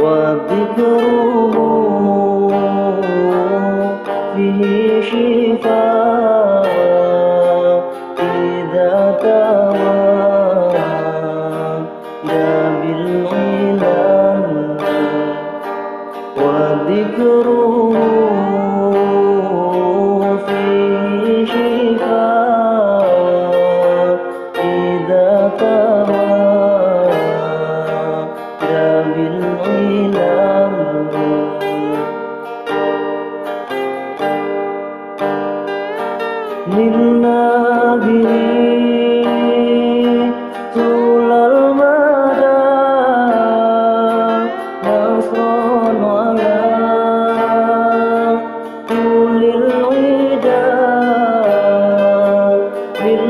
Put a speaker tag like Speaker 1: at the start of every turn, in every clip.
Speaker 1: وذكره فيه شفاء إذا كان in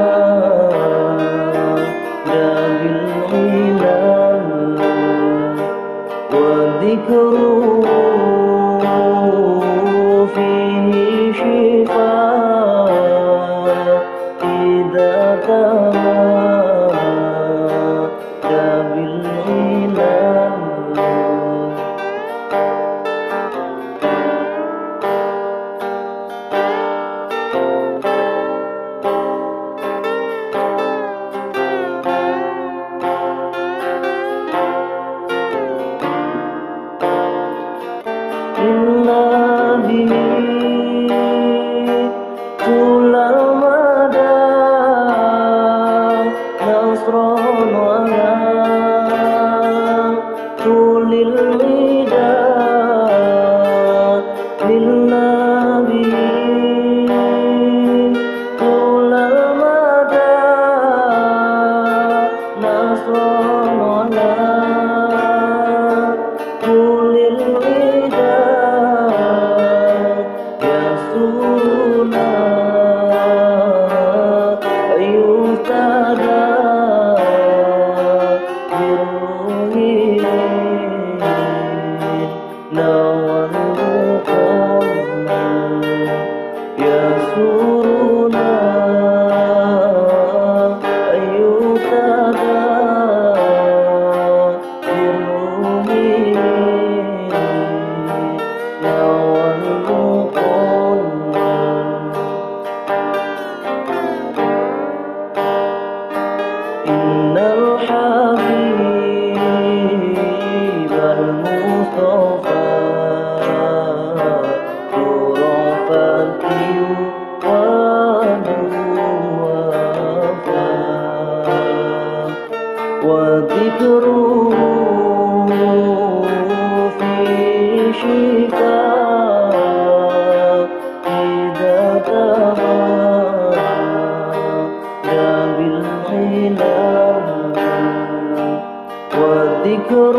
Speaker 1: will رسول الله وذكر في شفاك إذا تهاجى بالظلال وذكر